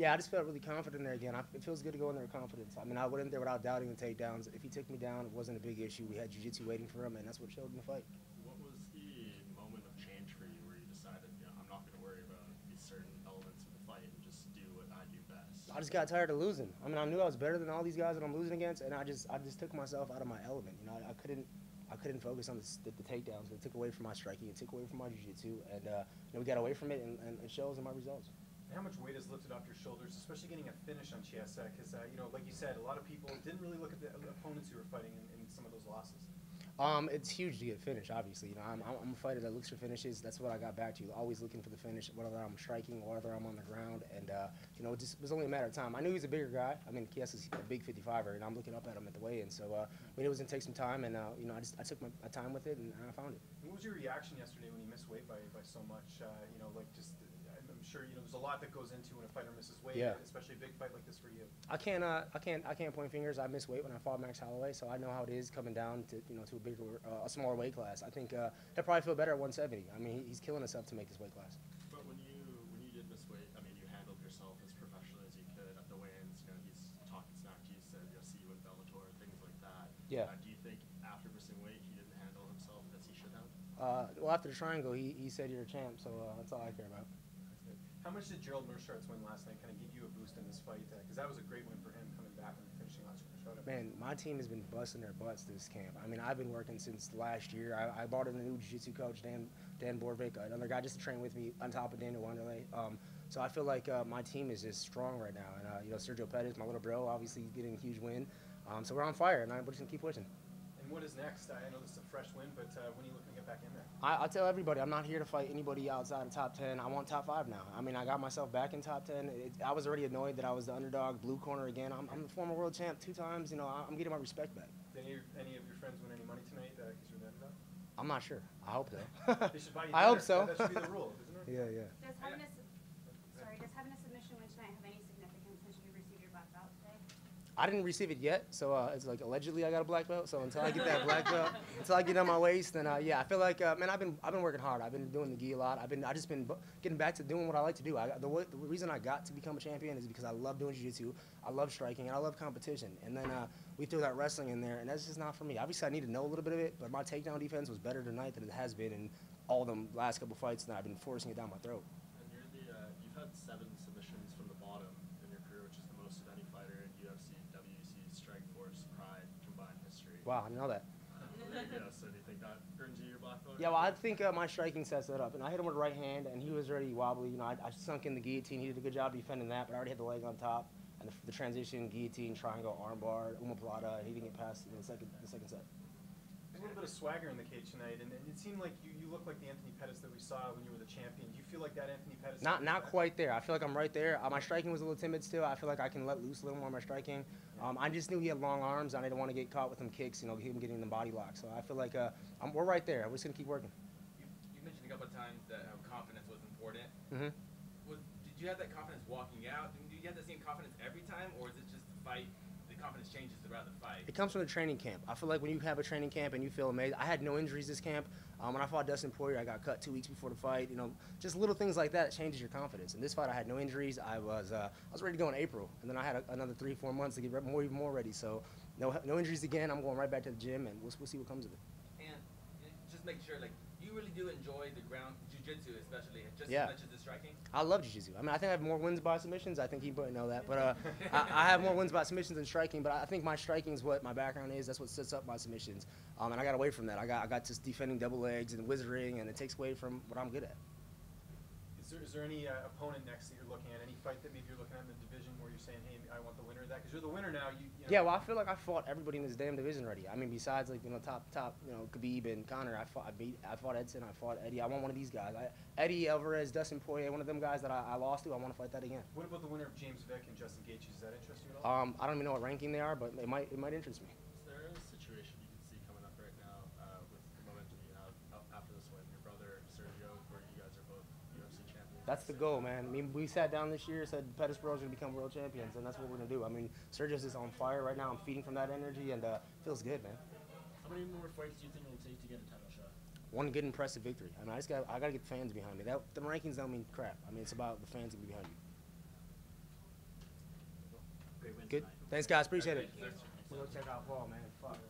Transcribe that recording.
Yeah, I just felt really confident there again. I, it feels good to go in there with confidence. I mean, I went in there without doubting the takedowns. If he took me down, it wasn't a big issue. We had jiu-jitsu waiting for him, and that's what showed in the fight. What was the moment of change for you where you decided, you know, I'm not going to worry about these certain elements of the fight and just do what I do best? I just got tired of losing. I mean, I knew I was better than all these guys that I'm losing against, and I just, I just took myself out of my element. You know, I, I couldn't, I couldn't focus on the, the, the takedowns. It took away from my striking. It took away from my jiu-jitsu, and uh, you know, we got away from it, and, and it shows in my results. How much weight is lifted off your shoulders, especially getting a finish on Chiesa? Because uh, you know, like you said, a lot of people didn't really look at the opponents you were fighting in, in some of those losses. Um, it's huge to get a finish, obviously. You know, I'm, I'm a fighter that looks for finishes. That's what I got back to. you. Always looking for the finish, whether I'm striking or whether I'm on the ground. And uh, you know, it just it was only a matter of time. I knew he was a bigger guy. I mean, Chiesa's a big 55er, and I'm looking up at him at the weigh-in. So uh, I mean, it was gonna take some time, and uh, you know, I just I took my, my time with it, and I found it. What was your reaction yesterday when you missed weight by, by so much? Uh, you know, like just sure you know there's a lot that goes into when a fighter misses weight, Yeah. especially a big fight like this for you. I can't, uh, I can't, I can't point fingers. I missed weight when I fought Max Holloway, so I know how it is coming down to, you know, to a bigger, uh, a smaller weight class. I think uh, he'll probably feel better at 170. I mean, he's killing himself to make this weight class. But when you when you did miss weight, I mean, you handled yourself as professionally as you could at the weigh-ins. You know, he's talking smack to you, said, "You'll see you in Bellator," things like that. Yeah. Uh, do you think after missing weight, he didn't handle himself as he should have? Uh, well, after the triangle, he, he said you're a champ, so uh, that's all I care about. How much did Gerald Meerschaert's win last night kind of give you a boost in this fight? Because that was a great win for him coming back and finishing Oskar Piechota. Man, my team has been busting their butts this camp. I mean, I've been working since last year. I, I in a new jiu-jitsu coach, Dan Dan Borvik, another guy just to train with me on top of Daniel Wanderley. Um, so I feel like uh, my team is just strong right now. And, uh, you know, Sergio Pettis, my little bro, obviously getting a huge win. Um, so we're on fire, and I, we're just going to keep pushing. And what is next? I know this is a fresh win, but uh, when are you looking to get back in there? I, I tell everybody I'm not here to fight anybody outside of top 10. I want top five now. I mean, I got myself back in top 10. It, I was already annoyed that I was the underdog, blue corner again. I'm, I'm the former world champ two times. You know, I- I'm getting my respect back. Did any, any of your friends win any money tonight because you're the underdog? I'm not sure. I hope so. They should buy you I hope so. That should be the rule, isn't it? yeah, yeah. Does having a, sorry, does having a submission win tonight have any significance since you received your black belt today? I didn't receive it yet, so uh, it's like allegedly I got a black belt. So until I get that black belt, until I get on my waist, then uh, yeah, I feel like uh, man, I've been I've been working hard. I've been doing the gi a lot. I've been I just been getting back to doing what I like to do. I, the, the reason I got to become a champion is because I love doing jiu-jitsu, I love striking, and I love competition. And then uh, we threw that wrestling in there, and that's just not for me. Obviously, I need to know a little bit of it, but my takedown defense was better tonight than it has been in all the last couple fights that I've been forcing it down my throat. And you're the uh, you've had seven submissions from the bottom in your career, which is the most of any fighter in UFC, WEC, Strikeforce, Pride combined history. Wow, I didn't know that. Go. So do you think that earns you your black belt? Yeah, well, I think uh, my striking sets that up. And I hit him with the right hand, and he was already wobbly. You know, I, I sunk in the guillotine. He did a good job defending that, but I already had the leg on top. And the, the transition, guillotine, triangle, armbar, omoplata, and he didn't get past in the second, the second set. There's a little bit of swagger in the cage tonight, and, and it seemed like you, you look like the Anthony Pettis that we saw when you were the champion. Do you feel like that Anthony Pettis? Not not quite there. I feel like I'm right there. Uh, my striking was a little timid still. I feel like I can let loose a little more on my striking. Um, I just knew he had long arms. and I didn't want to get caught with them kicks, you know, him getting the body lock. So I feel like uh, I'm, we're right there. We're just going to keep working. You, you mentioned a couple of times that confidence was important. Mm-hmm. Was did you have that confidence walking out? Do you have the same confidence every time, or is it just the fight? Confidence changes throughout the fight. It comes from the training camp. I feel like when you have a training camp and you feel amazing. I had no injuries this camp. Um, when I fought Dustin Poirier, I got cut two weeks before the fight. You know, just little things like that changes your confidence. In this fight, I had no injuries. I was uh, I was ready to go in April, and then I had a, another three four months to get re- more even more ready. So no no injuries again. I'm going right back to the gym, and we'll, we'll see what comes of it. And just make sure, like, you really do enjoy the ground jiu-jitsu, especially just Yeah. as much as the striking. I love jiu-jitsu. I mean, I think I have more wins by submissions. I think he might know that, but uh, I, I have more wins by submissions than striking. But I think my striking is what my background is. That's what sets up my submissions. Um, and I got away from that. I got I got just defending double legs and whizzering, and it takes away from what I'm good at. Is there, is there any uh, opponent next that you're looking at? Any fight that maybe you're looking at in the division where you're saying, hey, I want the winner of that? Because you're the winner now. You, you know, Yeah, well, I feel like I fought everybody in this damn division already. I mean, besides like you know top top you know Khabib and Conor, I fought I beat I fought Edson, I fought Eddie. I want one of these guys. I, Eddie Alvarez, Dustin Poirier, one of them guys that I, I lost to. I want to fight that again. What about the winner of James Vick and Justin Gaethje? Does that interest you at all? Um, I don't even know what ranking they are, but it might it might interest me. Is there a situation you can see coming up right now uh, with the momentum you have up after this win? Your brother Sergio, where you guys are both UFC champions. That's the goal, man. I mean, we sat down this year, said Pettis Bros going to become world champions, and that's what we're going to do. I mean, Sergio's is on fire right now. I'm feeding from that energy, and uh, feels good, man. How many more fights do you think it'll take to get a title shot? One good, impressive victory. I mean, I just got I got to get fans behind me. That the rankings don't mean crap. I mean, it's about the fans to be behind you. Good. Thanks, guys. Appreciate it. Thank you, sir. We'll go check out Paul, man. Fuck.